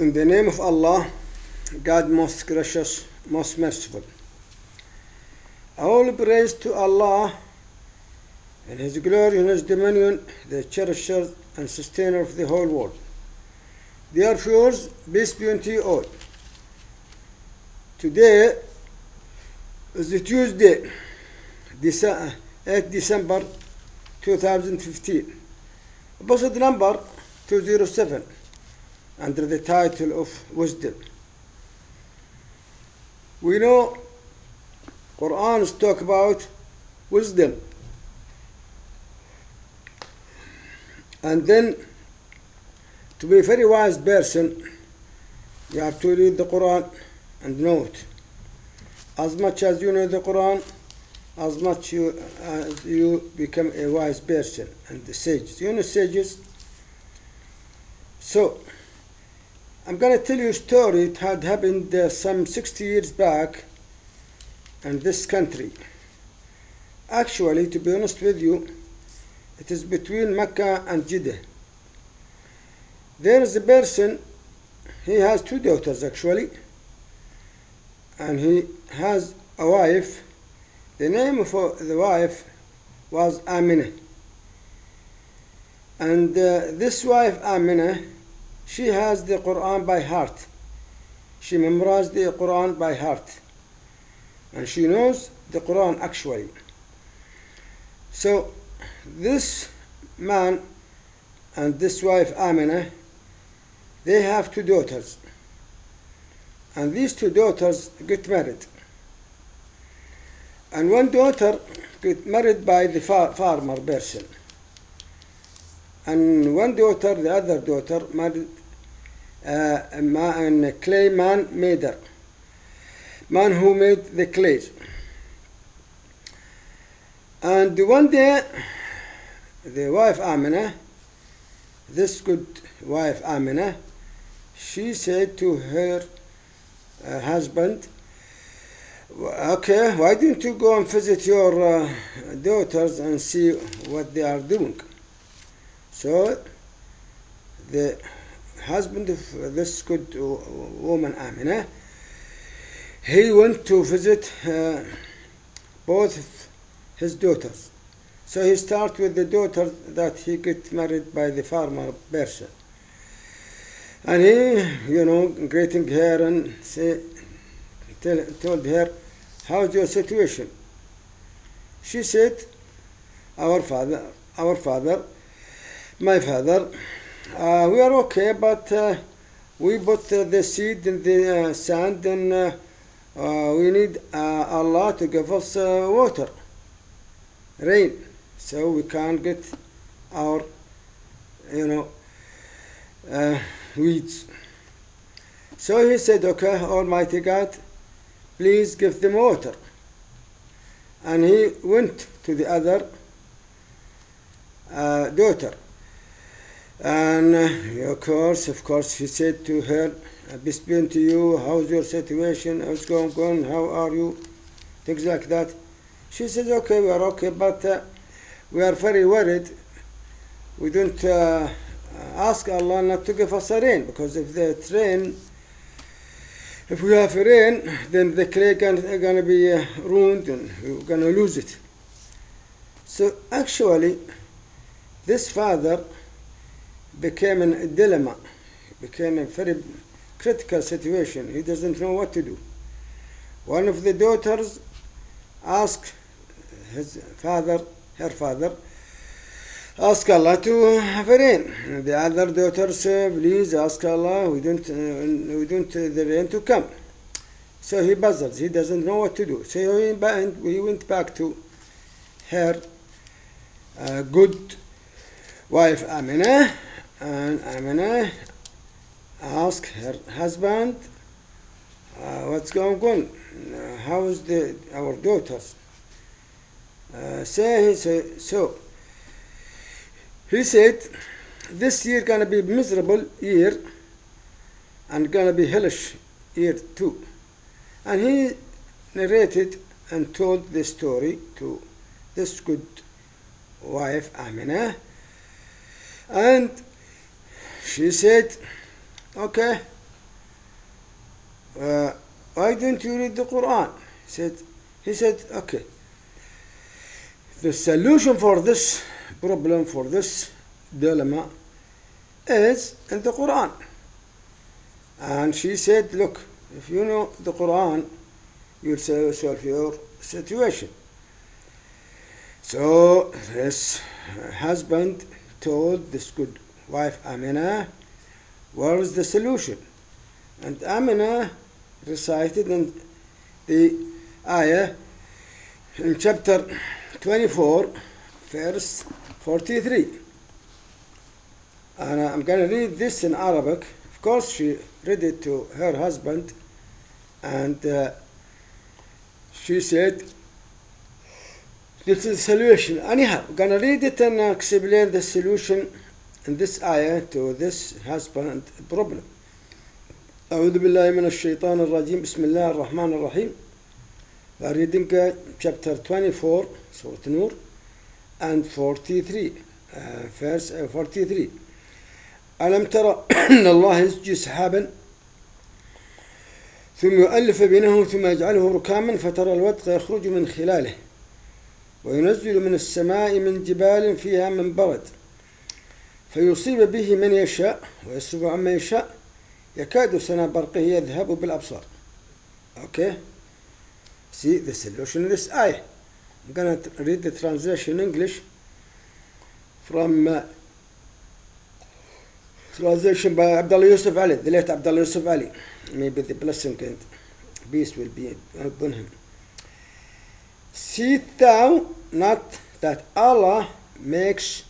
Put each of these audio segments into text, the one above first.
In the name of Allah, God most gracious, most merciful. All praise to Allah in His glory and His dominion, the cherisher and sustainer of the whole world. Therefore, peace be unto you all. Today is the Tuesday, Dece- 8 December 2015. Episode number 207 under the title of Wisdom. We know Qur'ans talk about wisdom. And then to be a very wise person, you have to read the Quran and know it. As much as you know the Quran, as much you, as you become a wise person and the sages. You know sages? So, I'm going to tell you a story. It had happened uh, some 60 years back in this country. Actually, to be honest with you, it is between Mecca and Jeddah. There is a person, he has two daughters actually, and he has a wife. The name of the wife was Amina. And uh, this wife, Amina, she has the Quran by heart. She memorized the Quran by heart. And she knows the Quran actually. So, this man and this wife, Amina, they have two daughters. And these two daughters get married. And one daughter get married by the far- farmer person. And one daughter, the other daughter, married man, a clay man maker, man who made the clays. And one day, the wife Amina, this good wife Amina, she said to her uh, husband, Okay, why don't you go and visit your uh, daughters and see what they are doing? So, the husband of this good woman Amina, he went to visit uh, both his daughters. So he start with the daughter that he get married by the farmer person. And he, you know, greeting her and say, tell, told her, how's your situation? She said, our father, our father, my father, uh, we are okay, but uh, we put uh, the seed in the uh, sand and uh, we need Allah to give us water, rain, so we can't get our, you know, weeds. So he said, okay, Almighty God, please give them water. And he went to the other uh, daughter. And uh, of course, of course, he said to her, peace be to you, how's your situation, how's going on, how are you, things like that. She said, okay, we are okay, but uh, we are very worried. We don't uh, ask Allah not to give us a rain, because if the rain, if we have rain, then the clay is going to be uh, ruined and we're going to lose it. So actually, this father became in a dilemma, became a very critical situation. He doesn't know what to do. One of the daughters asked his father, her father, ask Allah to have rain. And the other daughter said, please ask Allah, we don't, uh, we don't uh, the rain to come. So he puzzles, he doesn't know what to do. So he, went- he went back to her uh, good wife Amina, and Amina asked her husband, uh, what's going on? Uh, how is the, our daughters? Uh, say, say, so, he said, this year gonna be miserable year and gonna be hellish year too. And he narrated and told the story to this good wife Amina and she said, okay, uh, why don't you read the Quran? He said, he said, okay. The solution for this problem, for this dilemma, is in the Quran. And she said, look, if you know the Quran, you'll solve your situation. So this husband told this good wife Amina, where is the solution? And Amina recited in the ayah in chapter 24, verse 43. And I'm going to read this in Arabic. Of course, she read it to her husband, and uh, she said, This is the solution. Anyhow, I'm going to read it and explain the solution in this ayah to this husband problem. أعوذ بالله من الشيطان الرجيم. بسم الله الرحمن الرحيم. Reading uh, chapter 24 Surah Nur and 43 uh, verse uh, 43 ألم ترى أن الله يسجي سحابا ثم يؤلف بينه ثم يجعله ركاما فترى الودق يخرج من خلاله وينزل من السماء من جبال فيها من برد. فيصيب به من يشاء ويصرف عما يشاء يكاد سنا برقه يذهب بالأبصار okay see the solution in this I'm gonna read the translation in English from uh, translation by Abdullah Yusuf Ali the late Abdullah Yusuf Ali maybe the blessing and peace will be upon him see thou not that Allah makes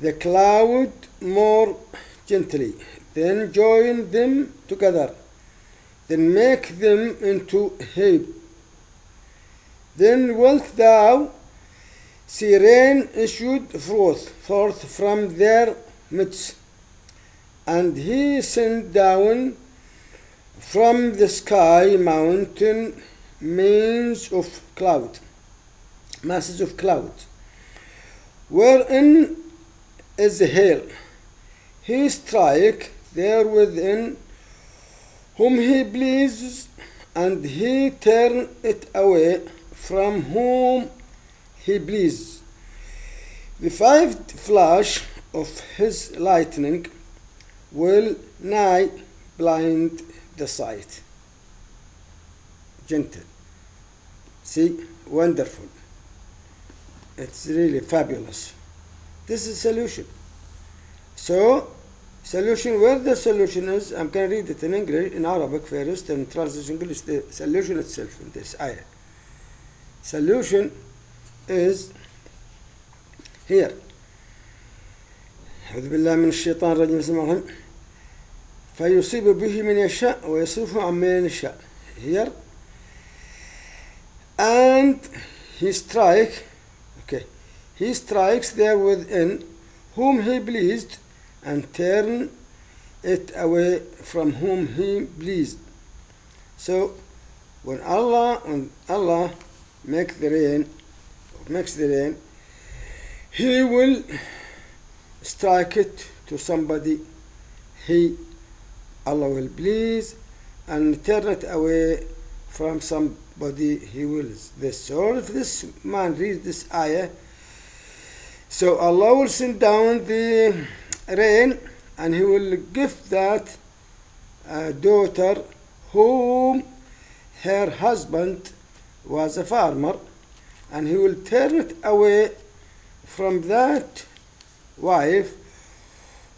the cloud more gently then join them together then make them into heap then wilt thou see rain issued forth forth from their midst. And he sent down from the sky mountain means of cloud masses of cloud wherein is hail he strike there within whom he pleases and he turn it away from whom he pleases. The five flash of his lightning will nigh blind the sight. Gentle. See wonderful. It's really fabulous this is solution so solution where the solution is i'm going to read it in english in arabic first and translate english the solution itself in this ayah solution is here أعوذ بالله من الشيطان الرجيم بسم الله الرحمن الرحيم فيصيب به من يشاء ويصرفه عن من يشاء here and he strike he strikes there within whom he pleased and turn it away from whom he pleased. So when Allah when Allah make the rain makes the rain he will strike it to somebody he Allah will please and turn it away from somebody he wills this so if this man reads this ayah so Allah will send down the rain and he will give that uh, daughter whom her husband was a farmer and he will turn it away from that wife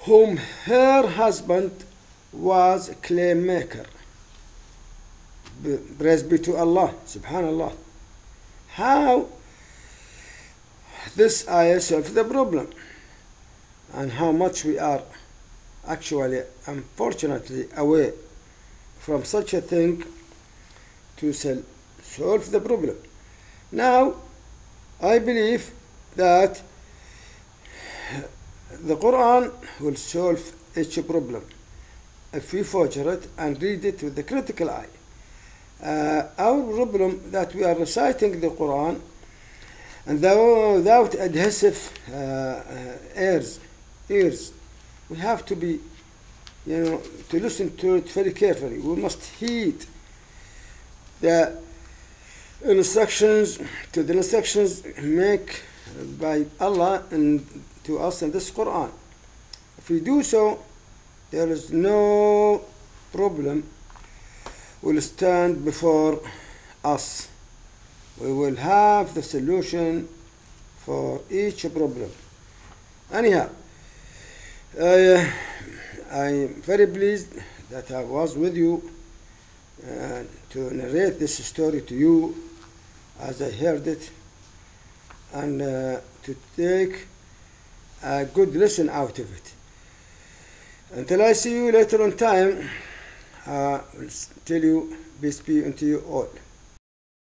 whom her husband was a claim maker. Praise be to Allah subhanallah. How this ayah solves the problem and how much we are actually unfortunately away from such a thing to solve the problem now I believe that the Quran will solve each problem if we forger it and read it with the critical eye. Uh, our problem that we are reciting the Quran and without adhesive uh, uh, ears, ears, we have to be you know, to listen to it very carefully. We must heed the instructions to the instructions make by Allah and to us in this Quran. If we do so, there is no problem will stand before us. We will have the solution for each problem. Anyhow, I, I'm very pleased that I was with you uh, to narrate this story to you as I heard it and uh, to take a good lesson out of it. Until I see you later on time, I will tell you peace be unto you all.